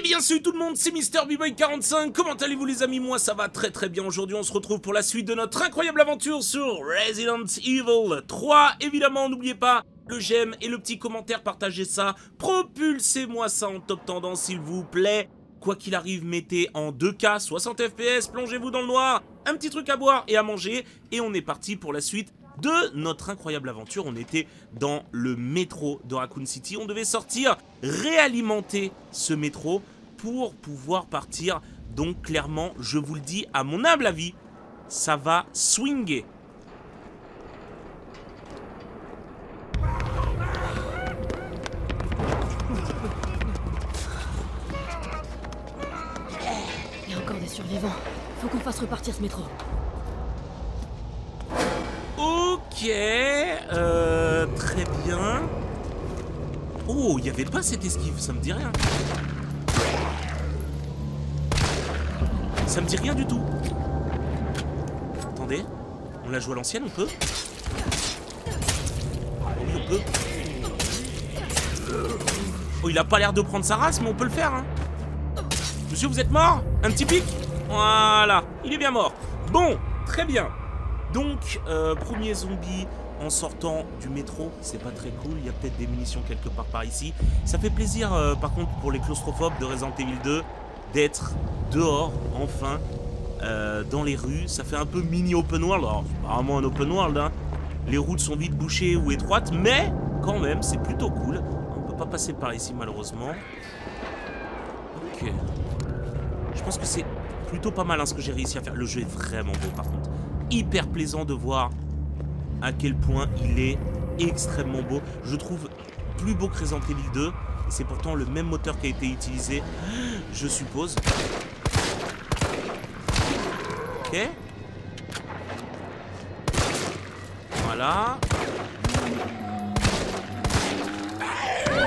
Eh bien salut tout le monde, c'est Mister boy 45 comment allez-vous les amis? Moi ça va très très bien, aujourd'hui on se retrouve pour la suite de notre incroyable aventure sur Resident Evil 3 Évidemment, n'oubliez pas le j'aime et le petit commentaire, partagez ça, propulsez-moi ça en top tendance s'il vous plaît. Quoi qu'il arrive, mettez en 2K, 60 FPS, plongez-vous dans le noir, un petit truc à boire et à manger, et on est parti pour la suite de notre incroyable aventure. On était dans le métro de Raccoon City. On devait sortir, réalimenter ce métro pour pouvoir partir. Donc clairement, je vous le dis, à mon humble avis, ça va swinger. Il y a encore des survivants. Faut qu'on fasse repartir ce métro. Ok, euh, très bien. Oh, il y avait pas cette esquive, ça me dit rien. Ça me dit rien du tout. Attendez, on la joue à l'ancienne, on peut Oui, on peut. Oh, il a pas l'air de prendre sa race, mais on peut le faire, hein. Monsieur, vous êtes mort? Un petit pic? Voilà, il est bien mort. Bon, très bien. Donc, euh, premier zombie en sortant du métro, c'est pas très cool, il y a peut-être des munitions quelque part par ici. Ça fait plaisir, euh, par contre, pour les claustrophobes de Resident Evil 2, d'être dehors, enfin, euh, dans les rues. Ça fait un peu mini open world, alors c'est un open world, hein. Les routes sont vite bouchées ou étroites, mais quand même, c'est plutôt cool. On peut pas passer par ici, malheureusement. Ok. Je pense que c'est plutôt pas mal hein, ce que j'ai réussi à faire. Le jeu est vraiment beau, par contre hyper plaisant de voir à quel point il est extrêmement beau. Je trouve plus beau que Resident Evil 2. C'est pourtant le même moteur qui a été utilisé, je suppose. Ok. Voilà.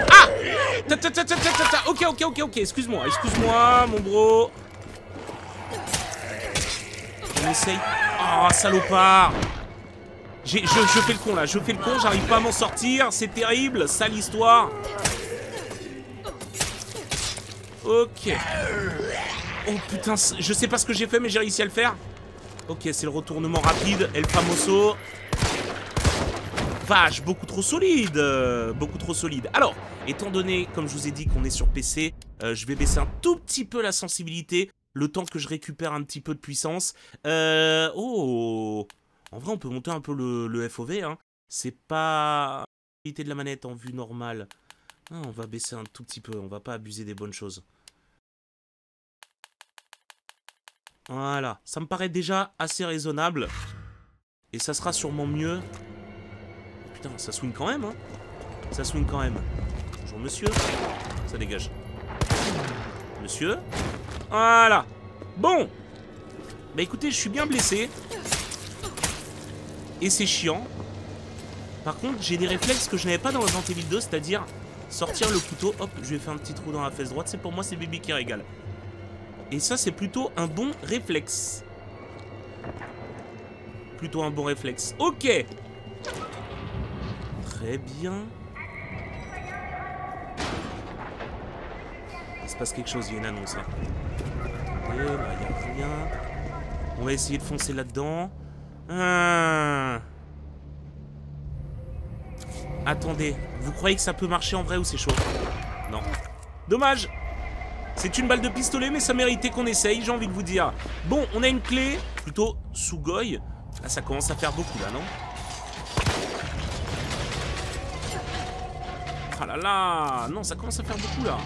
Ah Ok, ok, ok, ok. Excuse-moi, excuse-moi, mon bro. On essaye. Oh, salopard je, je fais le con là, je fais le con, j'arrive pas à m'en sortir, c'est terrible, sale histoire. Ok. Oh putain, je sais pas ce que j'ai fait mais j'ai réussi à le faire. Ok, c'est le retournement rapide, El Famoso. Vache, beaucoup trop solide, beaucoup trop solide. Alors, étant donné, comme je vous ai dit qu'on est sur PC, euh, je vais baisser un tout petit peu la sensibilité le temps que je récupère un petit peu de puissance. Euh, oh En vrai, on peut monter un peu le, FOV. Hein. C'est pas... de la manette en vue normale. Ah, on va baisser un tout petit peu. On va pas abuser des bonnes choses. Voilà. Ça me paraît déjà assez raisonnable. Et ça sera sûrement mieux. Putain, ça swing quand même, hein Ça swing quand même. Bonjour, monsieur. Ça dégage. Monsieur voilà. Bon. Bah écoutez, je suis bien blessé. Et c'est chiant. Par contre, j'ai des réflexes que je n'avais pas dans Resident Evil 2, c'est-à-dire sortir le couteau. Hop, je vais faire un petit trou dans la fesse droite. C'est pour moi, c'est Baby qui régale. Et ça, c'est plutôt un bon réflexe. Plutôt un bon réflexe. Ok. Très bien. Il se passe quelque chose, il y a une annonce. Hein. Il n'y a rien. On va essayer de foncer là-dedans. Ah. Attendez, vous croyez que ça peut marcher en vrai ou c'est chaud? Non. Dommage C'est une balle de pistolet, mais ça méritait qu'on essaye, j'ai envie de vous dire. Bon, on a une clé, plutôt sous goy. Là, ça commence à faire beaucoup, là, non Ah là là Non, ça commence à faire beaucoup, là.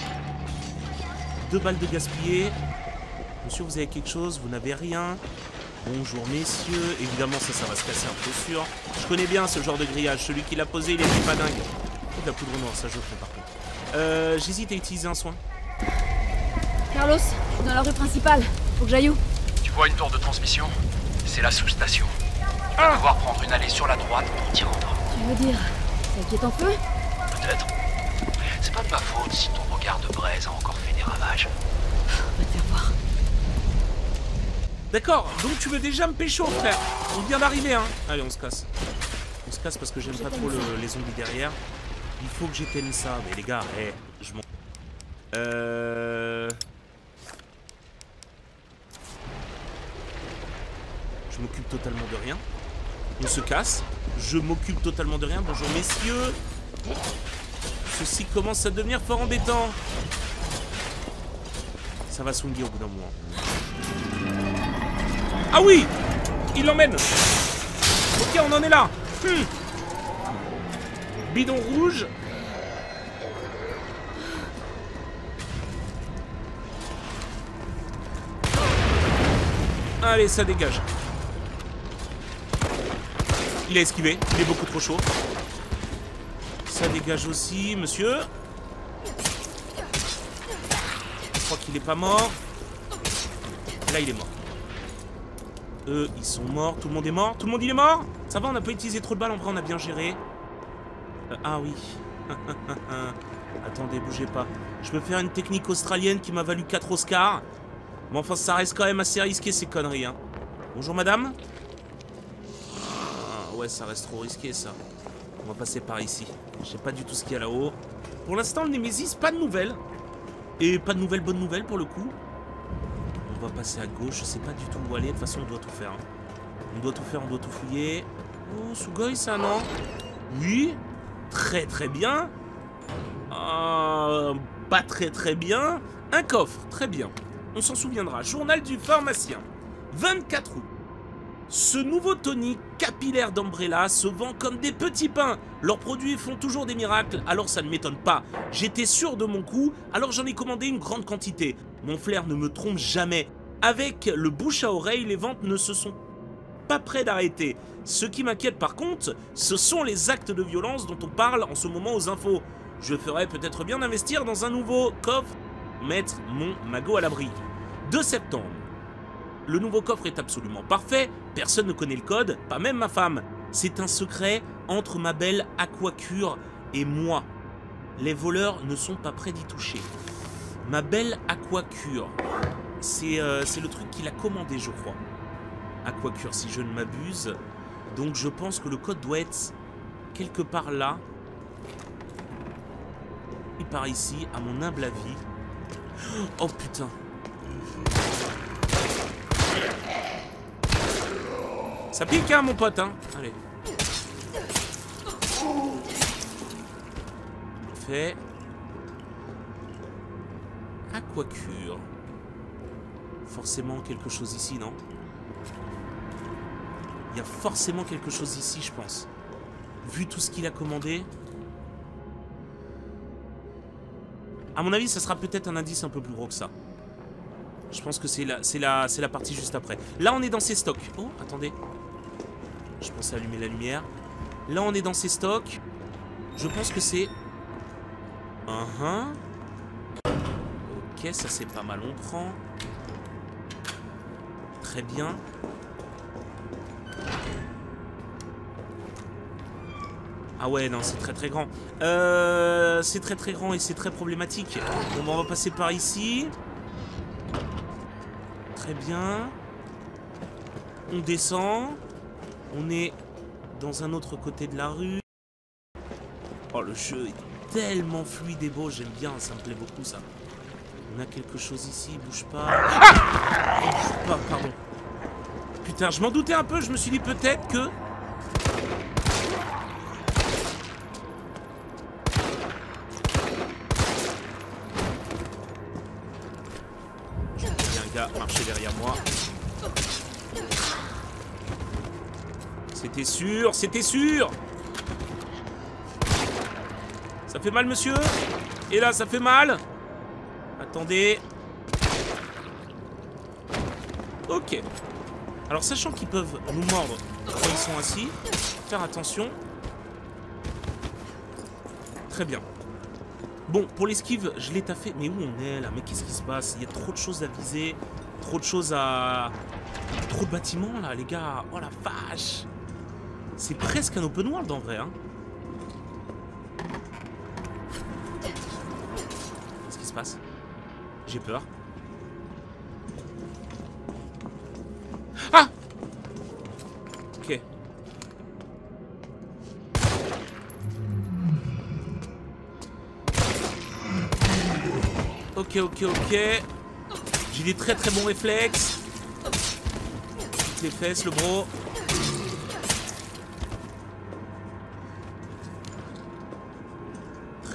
Deux balles de gaspillé. Monsieur, vous avez quelque chose Vous n'avez rien Bonjour messieurs, évidemment ça, ça va se casser un peu sûr. Je connais bien ce genre de grillage, celui qui l'a posé il est pas dingue. Oh, de la poudre noire, ça je fais par contre. Euh, j'hésite à utiliser un soin. Carlos, je suis dans la rue principale, faut que j'aille où Tu vois une tour de transmission C'est la sous-station. Tu vas ah devoir prendre une allée sur la droite pour t'y rendre. Tu veux dire, celle qui est en feu Peut-être. C'est pas de ma faute si ton regard de braise a encore fait des ravages. On va te faire voir. D'accord, donc tu veux déjà me pécho, frère On vient d'arriver, hein Allez, on se casse. On se casse parce que j'aime pas trop les zombies derrière. Il faut que j'éteigne ça. Mais les gars, hé, je m'en... Euh... Je m'occupe totalement de rien. On se casse. Je m'occupe totalement de rien. Bonjour messieurs. Ceci commence à devenir fort embêtant. Ça va swinguer au bout d'un moment. Ah oui Il l'emmène Ok, on en est là. Hmm. Bidon rouge. Allez, ça dégage. Il a esquivé, il est beaucoup trop chaud. Ça dégage aussi, monsieur. Je crois qu'il est pas mort. Là, il est mort. Eux, ils sont morts. Tout le monde est mort Tout le monde, il est mort Ça va, on n'a pas utilisé trop de balles. En vrai, on a bien géré. Euh, ah oui. Attendez, bougez pas. Je peux faire une technique australienne qui m'a valu 4 Oscars. Mais enfin, ça reste quand même assez risqué, ces conneries. Hein. Bonjour, madame. Ouais, ça reste trop risqué, ça. On va passer par ici. Je sais pas du tout ce qu'il y a là-haut. Pour l'instant, le Nemesis, pas de nouvelles. Et pas de nouvelles bonnes nouvelles, pour le coup. On va passer à gauche. Je sais pas du tout où aller. De toute façon, on doit tout faire. Hein. On doit tout faire, on doit tout fouiller. Oh, Sugoi, ça, non? Oui. Très, très bien. Euh, pas très, très bien. Un coffre. Très bien. On s'en souviendra. Journal du pharmacien. 24 août. Ce nouveau tonic capillaire d'Umbrella se vend comme des petits pains. Leurs produits font toujours des miracles, alors ça ne m'étonne pas. J'étais sûr de mon coup, alors j'en ai commandé une grande quantité. Mon flair ne me trompe jamais. Avec le bouche à oreille, les ventes ne se sont pas près d'arrêter. Ce qui m'inquiète par contre, ce sont les actes de violence dont on parle en ce moment aux infos. Je ferais peut-être bien d'investir dans un nouveau coffre, mettre mon magot à l'abri. 2 septembre. Le nouveau coffre est absolument parfait, personne ne connaît le code, pas même ma femme. C'est un secret entre ma belle Aquacure et moi. Les voleurs ne sont pas prêts d'y toucher. Ma belle Aquacure, c'est euh, le truc qu'il a commandé, je crois. Aquacure, si je ne m'abuse. Donc je pense que le code doit être quelque part là. Et par ici, à mon humble avis. Oh putain Ça pique, hein, mon pote, hein Allez. Fait. Aquacure. Forcément quelque chose ici, non? Il y a forcément quelque chose ici, je pense. Vu tout ce qu'il a commandé. À mon avis, ça sera peut-être un indice un peu plus gros que ça. Je pense que c'est la, la, la partie juste après. Là, on est dans ses stocks. Oh, attendez. Je pensais allumer la lumière. Là, on est dans ses stocks. Je pense que c'est... Uh -huh. Ok, ça c'est pas mal, on prend. Très bien. Ah ouais, non, c'est très très grand. Euh, c'est très très grand et c'est très problématique. Bon, on va passer par ici. Très bien. On descend. On est dans un autre côté de la rue. Oh, le jeu est tellement fluide et beau. J'aime bien, ça me plaît beaucoup, ça. On a quelque chose ici, bouge pas. Ah bouge pas, pardon. Putain, je m'en doutais un peu. Je me suis dit peut-être que... c'était sûr Ça fait mal, monsieur? Et là, ça fait mal? Attendez. Ok. Alors, sachant qu'ils peuvent nous mordre quand ils sont assis, faire attention. Très bien. Bon, pour l'esquive, je l'ai taffé. Mais où on est, là? Mais qu'est-ce qui se passe? Il y a trop de choses à viser. Trop de choses à... Trop de bâtiments, là, les gars. Oh, la vache c'est presque un open world en vrai. Hein. Qu'est-ce qui se passe? J'ai peur. Ah Ok. ok, ok, ok. J'ai des très très bons réflexes. Toutes les fesses, le bro.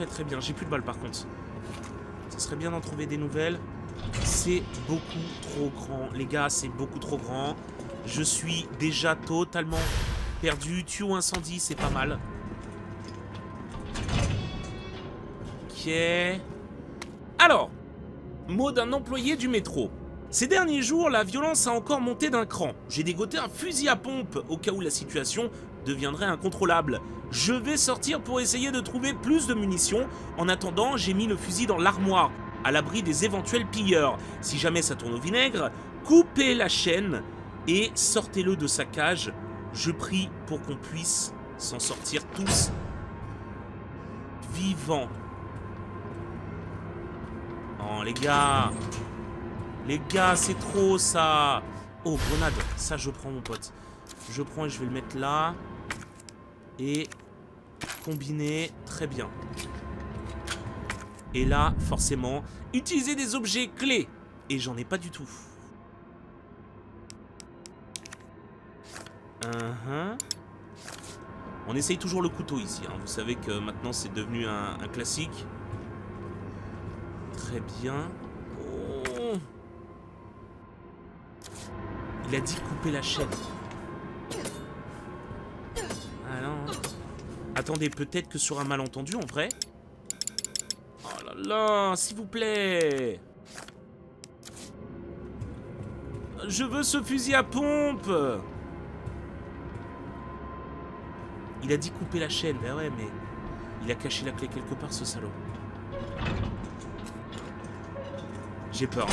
Très bien. J'ai plus de balles par contre. Ça serait bien d'en trouver des nouvelles. C'est beaucoup trop grand. Les gars, c'est beaucoup trop grand. Je suis déjà totalement perdu. Tuyau incendie, c'est pas mal. Ok. Alors, mot d'un employé du métro. Ces derniers jours, la violence a encore monté d'un cran. J'ai dégoté un fusil à pompe au cas où la situation deviendrait incontrôlable. Je vais sortir pour essayer de trouver plus de munitions. En attendant, j'ai mis le fusil dans l'armoire, à l'abri des éventuels pilleurs. Si jamais ça tourne au vinaigre, coupez la chaîne et sortez-le de sa cage. Je prie pour qu'on puisse s'en sortir tous vivants. Oh les gars Les gars, c'est trop ça Oh, grenade Ça, je prends mon pote. Je prends et je vais le mettre là. Et combiner. Très bien. Et là, forcément, utiliser des objets clés. Et j'en ai pas du tout. Uh-huh. On essaye toujours le couteau ici. Hein. Vous savez que maintenant c'est devenu un, un classique. Très bien. Oh. Il a dit couper la chaîne. Attendez, peut-être que sur un malentendu, en vrai. Oh là là, s'il vous plaît. Je veux ce fusil à pompe. Il a dit couper la chaîne. Ben ouais, mais il a caché la clé quelque part, ce salaud. J'ai peur.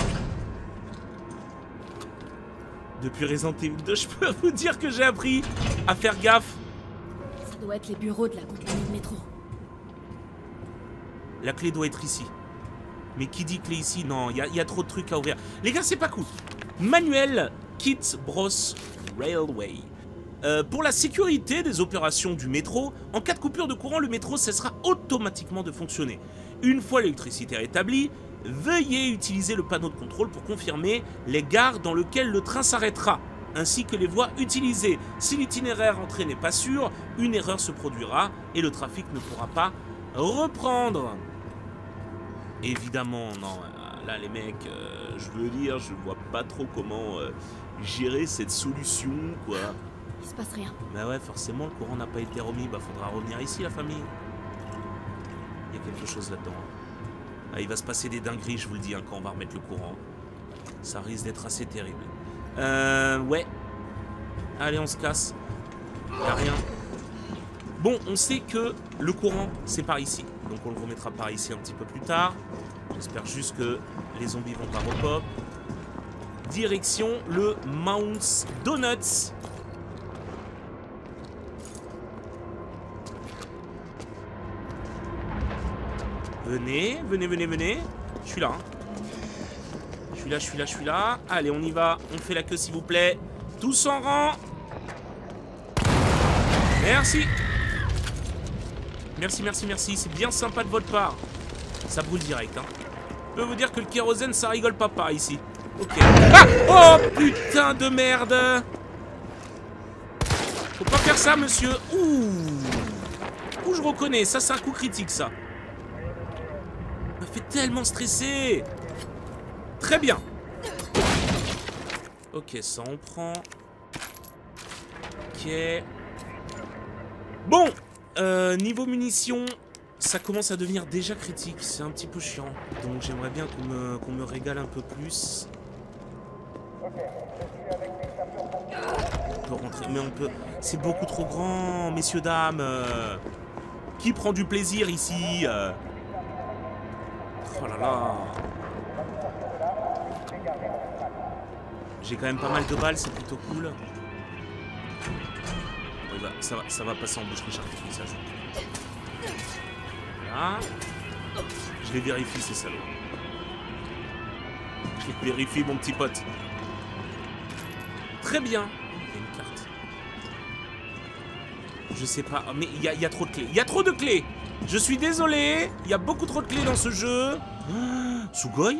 Depuis Resident Evil 2, je peux vous dire que j'ai appris à faire gaffe. Doit être les bureaux de la compagnie de métro. La clé doit être ici. Mais qui dit clé ici? Non, il y, y, a trop de trucs à ouvrir. Les gars, c'est pas cool. Manuel Kit Bros Railway. Euh, pour la sécurité des opérations du métro, en cas de coupure de courant, le métro cessera automatiquement de fonctionner. Une fois l'électricité rétablie, veuillez utiliser le panneau de contrôle pour confirmer les gares dans lesquelles le train s'arrêtera, ainsi que les voies utilisées. Si l'itinéraire entré n'est pas sûr, une erreur se produira et le trafic ne pourra pas reprendre. Évidemment, non, là les mecs, euh, je veux dire, je vois pas trop comment euh, gérer cette solution, quoi. Il se passe rien. Bah ouais, forcément, le courant n'a pas été remis, bah faudra revenir ici, la famille. Il y a quelque chose là-dedans. Ah, il va se passer des dingueries, je vous le dis, hein, quand on va remettre le courant. Ça risque d'être assez terrible. Euh, ouais. Allez, on se casse. Y a rien. Bon, on sait que le courant, c'est par ici. Donc on le remettra par ici un petit peu plus tard. J'espère juste que les zombies vont pas repop. Direction le Mounts Donuts. Venez, venez, venez, venez. Je suis là. hein. Suis là, je suis là, je suis là. Allez, on y va. On fait la queue, s'il vous plaît. Tous en rang. Merci. Merci, merci, merci. C'est bien sympa de votre part. Ça brûle direct, hein. Je peux vous dire que le kérosène, ça rigole pas par ici. Ok. Ah Oh, putain de merde Faut pas faire ça, monsieur. Ouh Ouh, je reconnais. Ça, c'est un coup critique, ça. Ça m'a fait tellement stresser. Très bien. Ok, ça on prend. Ok. Bon, euh, niveau munitions, ça commence à devenir déjà critique. C'est un petit peu chiant. Donc j'aimerais bien qu'on me, me régale un peu plus. On peut rentrer, mais on peut... C'est beaucoup trop grand, messieurs, dames. euh. Qui prend du plaisir ici euh? Oh là là J'ai quand même pas mal de balles, c'est plutôt cool. Va- ça, va, ça va passer en boucherie charcuterie, ça. Voilà. Je les vérifie, ces salauds. Je les vérifie, mon petit pote. Très bien. Il y a une carte. Je sais pas, mais il y, a- il y a trop de clés. Il y a trop de clés Je suis désolé, il y a beaucoup trop de clés dans ce jeu. Ah, Sugoi?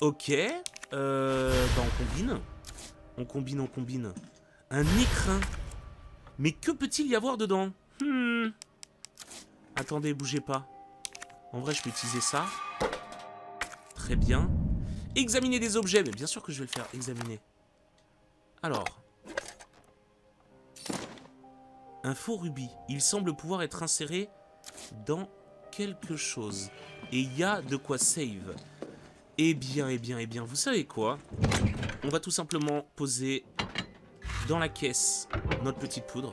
Ok. Euh, bah on combine. On combine, on combine. Un écrin. Mais que peut-il y avoir dedans Hmm. Attendez, bougez pas. En vrai, je peux utiliser ça. Très bien. Examiner des objets. Mais bien sûr que je vais le faire. Examiner. Alors. Un faux rubis. Il semble pouvoir être inséré dans quelque chose. Et il y a de quoi save. Eh bien, eh bien, eh bien, vous savez quoi? On va tout simplement poser dans la caisse notre petite poudre.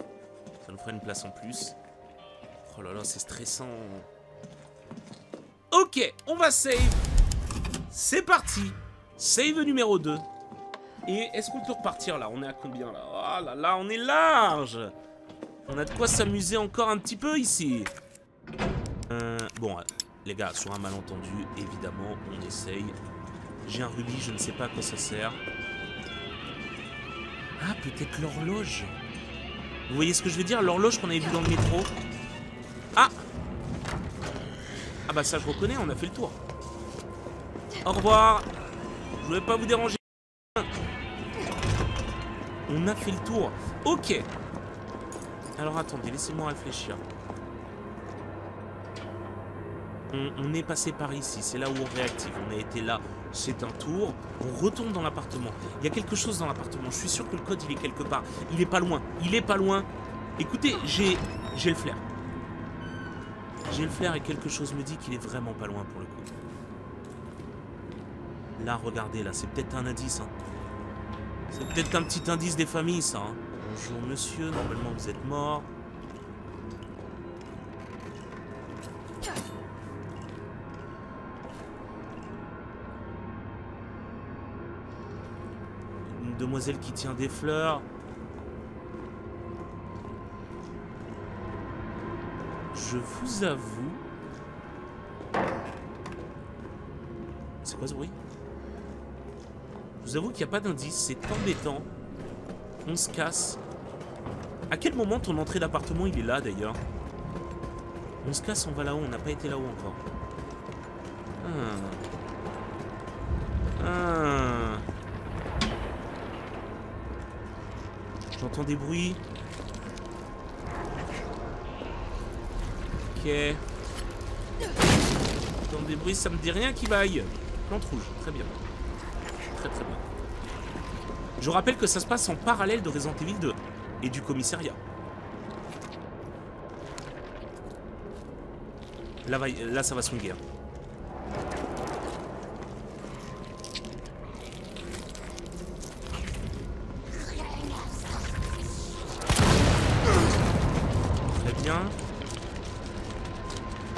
Ça nous fera une place en plus. Oh là là, c'est stressant. Ok, on va save. C'est parti. Save numéro 2. Et est-ce qu'on peut repartir là? On est à combien là? Oh là là, on est large On a de quoi s'amuser encore un petit peu ici. Euh, bon, les gars, sur un malentendu, évidemment, on essaye. J'ai un rubis, je ne sais pas à quoi ça sert. Ah, peut-être l'horloge. Vous voyez ce que je veux dire L'horloge qu'on avait vu dans le métro? Ah Ah bah ça je reconnais, on a fait le tour. Au revoir. Je voulais pas vous déranger. On a fait le tour. Ok. Alors attendez, laissez-moi réfléchir. On, est passé par ici, c'est là où on réactive. On a été là, c'est un tour. On retourne dans l'appartement. Il y a quelque chose dans l'appartement. Je suis sûr que le code, il est quelque part. Il est pas loin. Il est pas loin. Écoutez, j'ai j'ai le flair. J'ai le flair et quelque chose me dit qu'il est vraiment pas loin pour le coup. Là, regardez, là, c'est peut-être un indice. Hein. C'est peut-être un petit indice des familles, ça. Hein. Bonjour, monsieur. Normalement, vous êtes mort. Qui tient des fleurs. Je vous avoue... C'est quoi ce bruit? Je vous avoue qu'il n'y a pas d'indice, c'est embêtant. On se casse. À quel moment ton entrée d'appartement il est là d'ailleurs? On se casse, on va là-haut, on n'a pas été là-haut encore. Ah. Ah. J'entends des bruits. Ok. J'entends des bruits, ça me dit rien qui vaille. Plante rouge, très bien. Très très bien. Je rappelle que ça se passe en parallèle de Resident Evil 2 et du commissariat. Là, là ça va swinguer.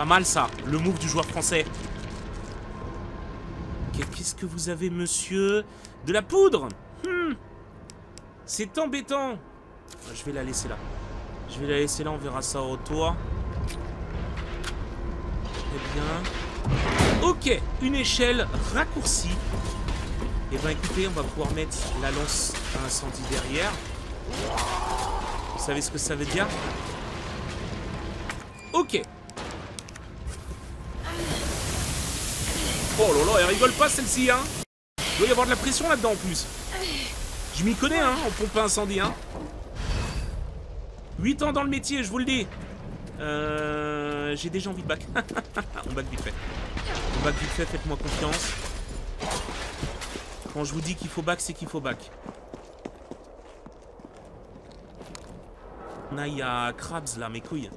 Mal ça, le move du joueur français. Qu'est-ce que vous avez, monsieur? De la poudre? Hmm. C'est embêtant. Je vais la laisser là. Je vais la laisser là, on verra ça au retour. Très bien. Ok, une échelle raccourcie. Et eh ben écoutez, on va pouvoir mettre la lance à incendie derrière. Vous savez ce que ça veut dire? Ok. Oh là là, elle rigole pas celle-ci, hein Il doit y avoir de la pression là-dedans en plus. Je m'y connais, hein, en pompe à incendie, hein. 8 ans dans le métier, je vous le dis. Euh, J'ai déjà envie de back. On back vite fait. On back vite fait, faites-moi confiance. Quand je vous dis qu'il faut back, c'est qu'il faut y a Krabs, là, mes couilles.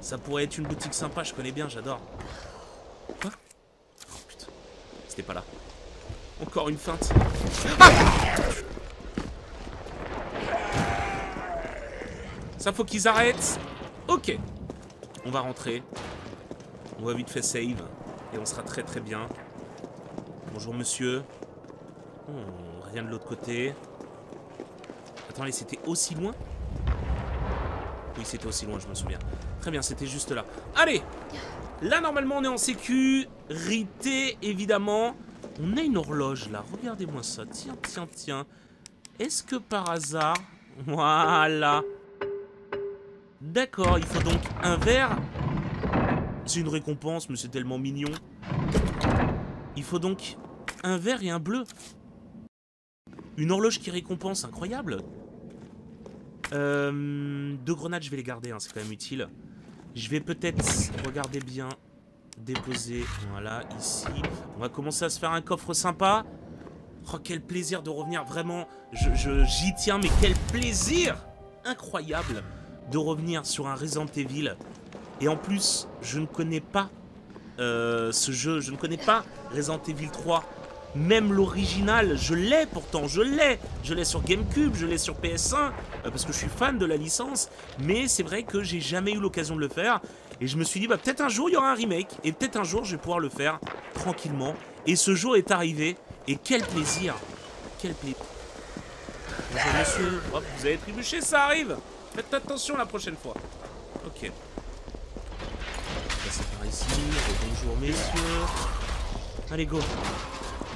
Ça pourrait être une boutique sympa, je connais bien, j'adore. Pas là. Encore une feinte. Ah Ça faut qu'ils arrêtent. Ok. On va rentrer. On va vite fait save. Et on sera très très bien. Bonjour monsieur. Oh, rien de l'autre côté. Attendez, c'était aussi loin? Oui, c'était aussi loin, je me souviens. Très bien, c'était juste là. Allez Là, normalement, on est en sécurité, évidemment. On a une horloge, là. Regardez-moi ça. Tiens, tiens, tiens. Est-ce que par hasard... Voilà. D'accord, il faut donc un verre C'est une récompense, mais c'est tellement mignon. Il faut donc un vert et un bleu. Une horloge qui récompense, incroyable. Euh, deux grenades, je vais les garder, hein, c'est quand même utile. Je vais peut-être, regarder bien, déposer, voilà, ici. On va commencer à se faire un coffre sympa. Oh, quel plaisir de revenir, vraiment. J'y tiens, mais quel plaisir Incroyable de revenir sur un Resident Evil. Et en plus, je ne connais pas euh, ce jeu, je ne connais pas Resident Evil 3. Même l'original, je l'ai pourtant, je l'ai. Je l'ai sur GameCube, je l'ai sur PS1, euh, parce que je suis fan de la licence. Mais c'est vrai que j'ai jamais eu l'occasion de le faire. Et je me suis dit, bah, peut-être un jour il y aura un remake. Et peut-être un jour je vais pouvoir le faire tranquillement. Et ce jour est arrivé. Et quel plaisir Quel plaisir Bonjour monsieur. Hop, vous avez trébuché, ça arrive Faites attention la prochaine fois. Ok. C'est par ici. Bonjour messieurs. Allez, go.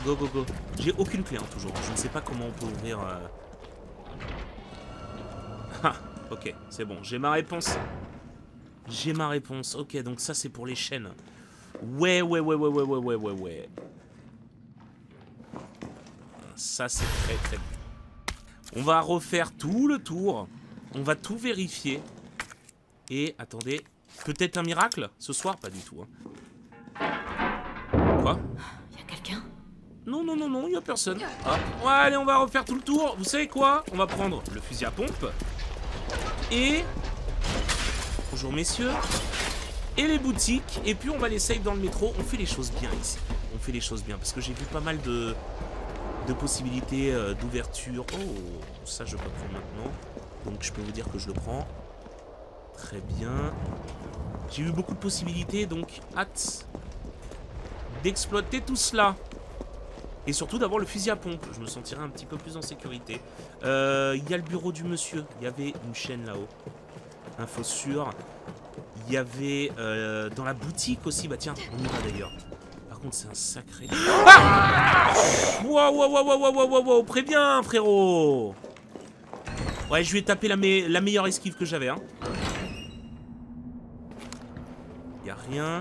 Go, go, go. J'ai aucune clé, hein, toujours. Je ne sais pas comment on peut ouvrir... Euh... Ah, ok, c'est bon. J'ai ma réponse. J'ai ma réponse. Ok, donc ça, c'est pour les chaînes. Ouais, ouais, ouais, ouais, ouais, ouais, ouais, ouais, ouais. Ça, c'est très, très. On va refaire tout le tour. On va tout vérifier. Et, attendez, peut-être un miracle Ce soir? Pas du tout. Hein. Quoi? Non, non, non, non, y a personne. Ouais, allez, on va refaire tout le tour. Vous savez quoi? On va prendre le fusil à pompe. Et... Bonjour, messieurs. Et les boutiques. Et puis, on va les save dans le métro. On fait les choses bien ici. On fait les choses bien. Parce que j'ai vu pas mal de de possibilités euh, d'ouverture. Oh, ça je peux prendre maintenant. Donc je peux vous dire que je le prends. Très bien. J'ai eu beaucoup de possibilités, donc hâte d'exploiter tout cela. Et surtout d'avoir le fusil à pompe. Je me sentirai un petit peu plus en sécurité. Euh, il y a le bureau du monsieur. Il y avait une chaîne là-haut. Info sûre. Il y avait euh, dans la boutique aussi. Bah tiens, on y va d'ailleurs. Par contre, c'est un sacré... Ah wow, wow, wow, wow, wow, wow, Préviens, frérot Ouais, je lui ai tapé la, meilleure esquive que j'avais, hein. Y'a rien.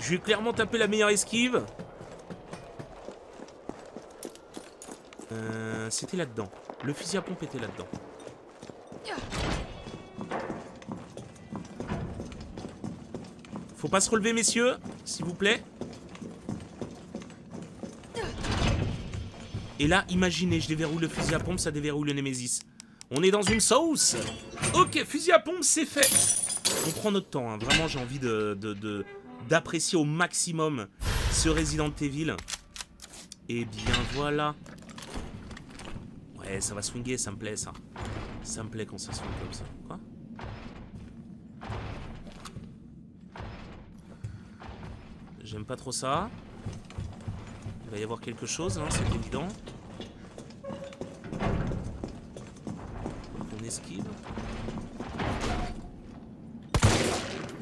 Je lui ai clairement tapé la meilleure esquive. Euh, C'était là-dedans. Le fusil à pompe était là-dedans. Faut pas se relever, messieurs, s'il vous plaît. Et là, imaginez, je déverrouille le fusil à pompe, ça déverrouille le Nemesis. On est dans une sauce Ok, fusil à pompe, c'est fait On prend notre temps, hein. vraiment j'ai envie de d'apprécier au maximum ce Resident Evil. Et bien voilà. Ouais, ça va swinguer, ça me plaît ça. Ça me plaît quand ça swing comme ça. Quoi? J'aime pas trop ça. Il va y avoir quelque chose, hein, c'est évident. On esquive.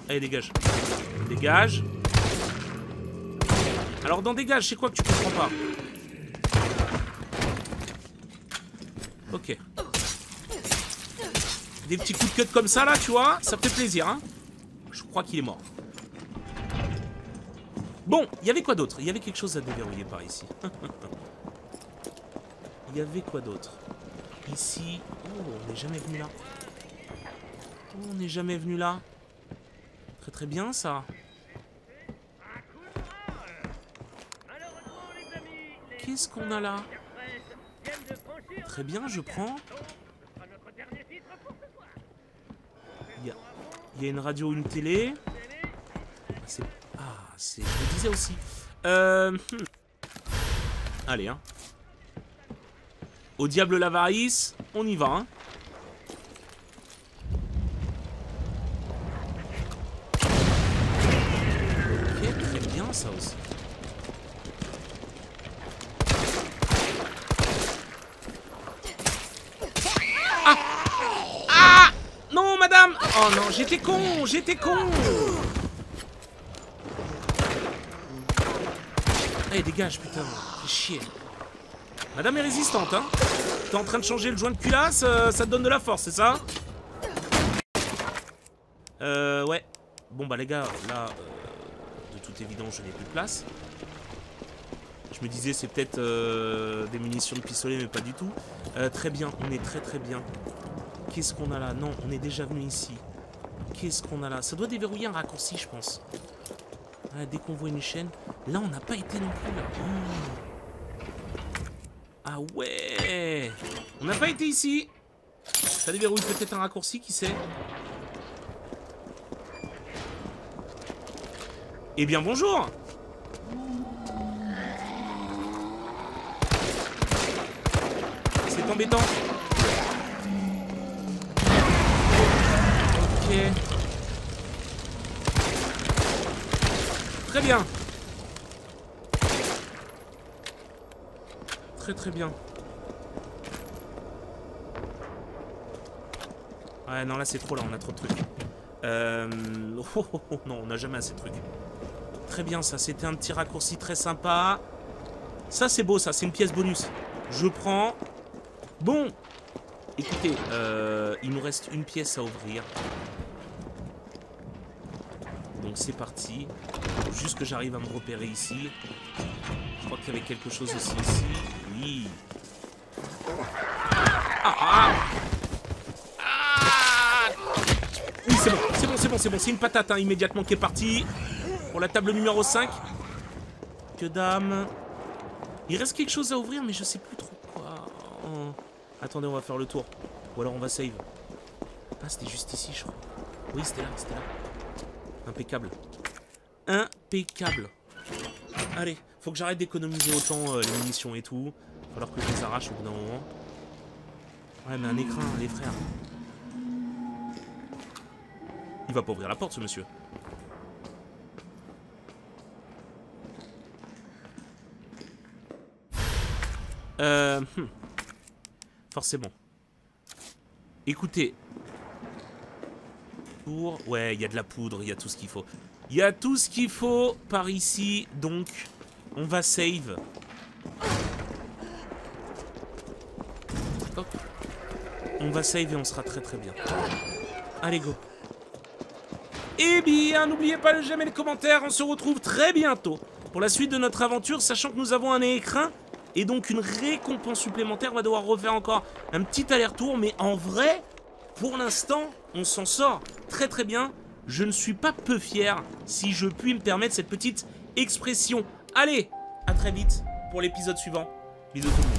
Allez, dégage. Dégage. Alors, dans dégage, c'est quoi que tu comprends pas? Ok. Des petits coups de cut comme ça, là, tu vois Ça fait plaisir, hein Je crois qu'il est mort. Bon, il y avait quoi d'autre? Il y avait quelque chose à déverrouiller par ici. Il y avait quoi d'autre? Ici... Oh, on n'est jamais venu là. Oh, on n'est jamais venu là. Très très bien, ça. Qu'est-ce qu'on a là? Très bien, je prends. Il y a, une radio, une télé. C'est je le disais aussi. Euh... Allez, hein. Au diable l'avarice, on y va, hein. Ok, très bien ça aussi. Ah Ah Non, madame Oh non, j'étais con, j'étais con Allez, dégage, putain. Fais chier. Madame est résistante, hein. T'es en train de changer le joint de culasse, euh, ça te donne de la force, c'est ça? Euh, ouais. Bon bah les gars, là, euh, de toute évidence, je n'ai plus de place. Je me disais, c'est peut-être euh, des munitions de pistolet, mais pas du tout. Très bien, on est très très bien. Qu'est-ce qu'on a là? Non, on est déjà venu ici. Qu'est-ce qu'on a là? Ça doit déverrouiller un raccourci, je pense. Dès qu'on voit une chaîne... Là, on n'a pas été non plus, là. Oh. Ah ouais On n'a pas été ici Ça déverrouille peut-être un raccourci, qui sait? Eh bien, bonjour C'est embêtant. Très bien. Très très bien. Ouais, non, là c'est trop, là, on a trop de trucs. Euh... Oh, oh, oh, non, on n'a jamais assez de trucs. Très bien, ça, c'était un petit raccourci très sympa. Ça, c'est beau, ça, c'est une pièce bonus. Je prends. Bon. Écoutez, euh, il nous reste une pièce à ouvrir. Donc c'est parti. Juste que j'arrive à me repérer ici. Je crois qu'il y avait quelque chose aussi ici. Oui. Ah, ah. Ah. Oui, c'est bon, c'est bon, c'est bon, c'est bon. C'est une patate hein, immédiatement qui est partie. Pour la table numéro 5. Que dame. Il reste quelque chose à ouvrir, mais je sais plus trop quoi. Oh. Attendez, on va faire le tour. Ou alors on va save. Ah, c'était juste ici, je crois. Oui, c'était là, c'était là. Impeccable. Impeccable. Allez, faut que j'arrête d'économiser autant euh, les munitions et tout. Falloir que je les arrache au bout d'un moment. Ouais, mais un écran, les frères. Il va pas ouvrir la porte, ce monsieur. Euh... hmm. Forcément. Écoutez. Ouais, il y a de la poudre, il y a tout ce qu'il faut. Il y a tout ce qu'il faut par ici, donc on va save. On va save et on sera très très bien. Allez, go. Eh bien, n'oubliez pas de et les commentaires, on se retrouve très bientôt pour la suite de notre aventure, sachant que nous avons un écrin et donc une récompense supplémentaire. On va devoir refaire encore un petit aller-retour, mais en vrai, pour l'instant, on s'en sort très très bien. Je ne suis pas peu fier, si je puis me permettre cette petite expression. Allez, à très vite pour l'épisode suivant. Bisous tout le monde.